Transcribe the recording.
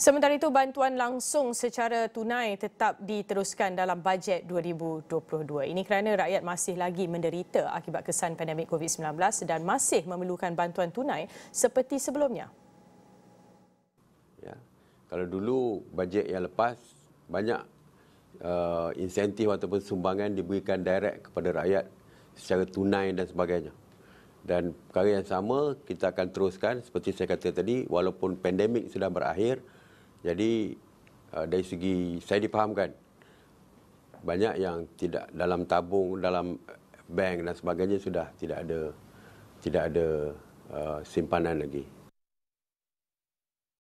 Sementara itu, bantuan langsung secara tunai tetap diteruskan dalam bajet 2022. Ini kerana rakyat masih lagi menderita akibat kesan pandemik COVID-19 dan masih memerlukan bantuan tunai seperti sebelumnya. Ya. Kalau dulu bajet yang lepas, banyak uh, insentif ataupun sumbangan diberikan direct kepada rakyat secara tunai dan sebagainya. Dan perkara yang sama kita akan teruskan seperti saya kata tadi walaupun pandemik sudah berakhir jadi uh, dari segi saya dipahamkan banyak yang tidak dalam tabung dalam bank dan sebagainya sudah tidak ada tidak ada uh, simpanan lagi.